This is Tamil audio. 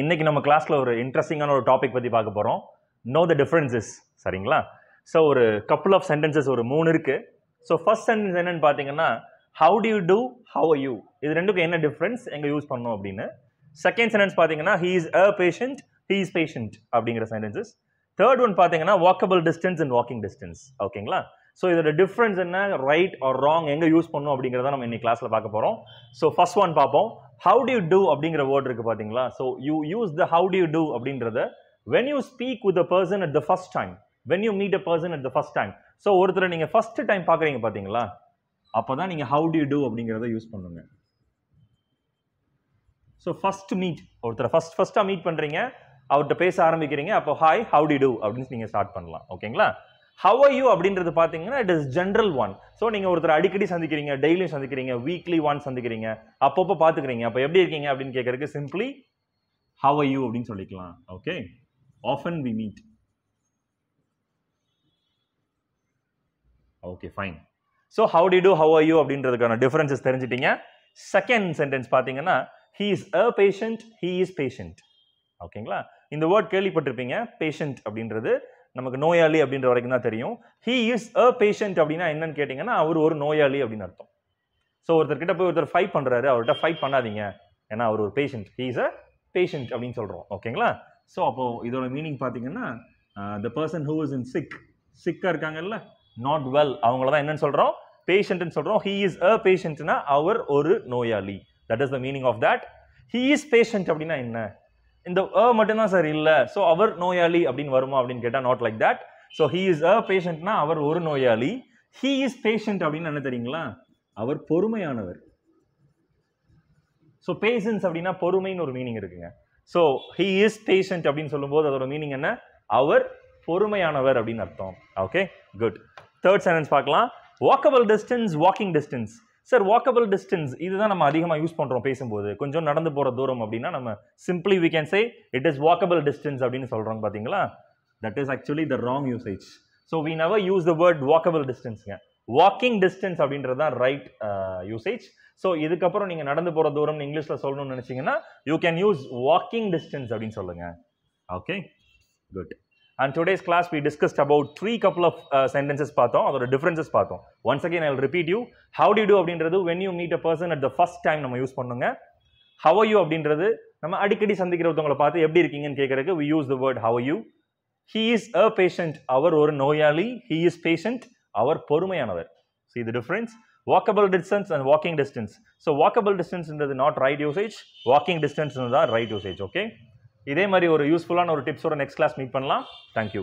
இன்னைக்கு நம்ம கிளாஸில் ஒரு இன்ட்ரெஸ்டிங்கான ஒரு டாபிக் பற்றி பார்க்க போகிறோம் நோ த டிஃப்ரென்சஸ் சரிங்களா? ஸோ ஒரு கப்புள் ஆஃப் சென்டென்சஸ் ஒரு மூணு இருக்குது ஸோ ஃபர்ஸ்ட் சென்டென்ஸ் என்னன்னு பார்த்தீங்கன்னா how do you do how are you இது ரெண்டுக்கும் என்ன டிஃப்ரென்ஸ் எங்கே யூஸ் பண்ணோம் அப்படின்னு. செகண்ட் சென்டென்ஸ் பார்த்தீங்கன்னா he is a patient he is patient அப்படிங்கிற சென்டென்சஸ் தேர்ட் ஒன் பார்த்தீங்கன்னா walkable distance and walking distance ஓகேங்களா? ஸோ இதோட டிஃப்ரென்ஸ் என்ன ரைட் ஆர் ராங் எங்கே யூஸ் பண்ணணும் அப்படிங்கிறத நம்ம இன்னைக்கு கிளாஸில் பார்க்க போகிறோம் ஸோ ஃபர்ஸ்ட் ஒன் பார்ப்போம். ஹவு டு யூ டூ அப்படிங்கிற வேர்ட் இருக்குது பார்த்தீங்களா so you use the how do you do அப்படின்றத when you speak with a person at the first time when you meet a person at the first time so ஒருத்தரை நீங்கள் ஃபர்ஸ்ட் டைம் பார்க்குறீங்க பார்த்தீங்களா அப்போ தான் நீங்கள் ஹவு டு யூ டூ அப்படிங்கிறத யூஸ் பண்ணுங்க. ஸோ ஃபஸ்ட் மீட் ஒருத்தரை ஃபஸ்ட் ஃபர்ஸ்ட்டாக மீட் பண்ணுறீங்க அவர்கிட்ட பேச ஆரம்பிக்கிறீங்க அப்போ ஹாய் ஹவு டு டூ அப்படின்னு நீங்கள் ஸ்டார்ட் பண்ணலாம். ஓகேங்களா ஹவ் are யூ அப்படின்றது பார்த்தீங்கன்னா it is general one so நீங்கள் ஒருத்தர் அடிக்கடி சந்திக்கிறீங்க டெய்லியும் சந்திக்கிறீங்க வீக்லி ஒன் சந்திக்கிறீங்க அப்பப்போ பார்த்துக்கிறீங்க. அப்போ எப்படி இருக்கீங்க அப்படின்னு கேட்கறதுக்கு சிம்பிளி ஹவ் are யூ அப்படின்னு சொல்லிக்கலாம். Okay often we meet okay fine so how do do how are you அப்படின்றதுக்கான டிஃப்ரென்சஸ் தெரிஞ்சிட்டீங்க. செகண்ட் சென்டென்ஸ் பார்த்தீங்கன்னா he is a patient he is patient ஓகேங்களா இந்த வேர்ட் கேள்விப்பட்டிருப்பீங்க பேஷண்ட் அப்படின்றது. நமக்கு நோயாளி அப்படின்ற வரைக்கும் தான் தெரியும். ஹீ இஸ் அ பேஷண்ட் அப்படின்னா என்னன்னு கேட்டிங்கன்னா அவர் ஒரு நோயாளி அப்படின்னு அர்த்தம். ஸோ ஒருத்தர்கிட்ட போய் ஒருத்தர் ஃபைட் பண்ணுறாரு அவர்கிட்ட ஃபைட் பண்ணாதீங்க. ஏன்னா அவர் ஒரு patient he is a patient அப்படின்னு சொல்கிறோம் ஓகேங்களா? ஸோ அப்போது இதோட மீனிங் பார்த்தீங்கன்னா the person who is in sick சிக்காக இருக்காங்கல்ல? நாட் வெல் அவங்கள தான் என்னன்னு சொல்கிறோம் பேஷண்ட்னு சொல்கிறோம் ஹீ இஸ் அ பேஷண்ட்னா அவர் ஒரு நோயாளி. That is the meaning of that he is patient அப்படின்னா என்ன? இந்த அ மட்டும்தான் சார் இல்லை. ஸோ அவர் நோயாளி அப்படின்னு வருமா அப்படின்னு கேட்டால் not like that so he is a பேஷண்ட்னா அவர் ஒரு நோயாளி. ஹீ இஸ் பேஷண்ட் அப்படின்னு என்ன தெரியுங்களா? அவர் பொறுமையானவர். ஸோ பேஷன்ஸ் அப்படின்னா பொறுமைன்னு ஒரு மீனிங் இருக்குங்க. ஸோ ஹீ இஸ் பேஷண்ட் அப்படின்னு சொல்லும்போது அதோட மீனிங் என்ன? அவர் பொறுமையானவர் அப்படின்னு அர்த்தம். ஓகே குட் தேர்ட் சென்டென்ஸ் பார்க்கலாம். Walkable distance walking distance sir walkable distance இதுதான் நம்ம அதிகமாக யூஸ் பண்ணுறோம் பேசும்போது. கொஞ்சம் நடந்து போகிற தூரம் அப்படின்னா நம்ம simply we can say it is walkable distance அப்படின்னு சொல்கிறோம் பார்த்தீங்களா that is actually the wrong usage so we never use the word walkable டிஸ்டன்ஸுங்க walking distance அப்படின்றது தான் ரைட் யூசேஜ் ஸோ இதுக்கப்புறம் நீங்கள் நடந்து போகிற தூரம் இங்கிலீஷில் சொல்லணும்னு நினச்சிங்கன்னா you can use walking distance அப்படின்னு சொல்லுங்கள் okay good and today's class we discussed about three couple of sentences பார்த்தோம். அதோட டிஃபரன்சஸ் பார்த்தோம். Once again I repeat you how do do அப்படின்றது when you meet a person at the first time நம்ம யூஸ் பண்ணுங்க. ஹவ யூ அப்படின்றது நம்ம அடிக்கடி சந்திக்கிற ஒருத்தவங்களை பார்த்து எப்படி இருக்கீங்கன்னு கேட்கறதுக்கு we use the word how are you he is a patient அவர் ஒரு நோயாளி. ஹீ இஸ் பேஷண்ட் அவர் பொறுமையானவர். See the difference walkable distance and walking distance so walkable டிஸ்டன்ஸ்ன்றது not right usage walking distance தான் ரைட் யூசேஜ் ஓகே இதே மாதிரி ஒரு யூஸ்ஃபுல்லான ஒரு டிப்ஸோட நெக்ஸ்ட் கிளாஸ் மீட் பண்ணலாம். Thank you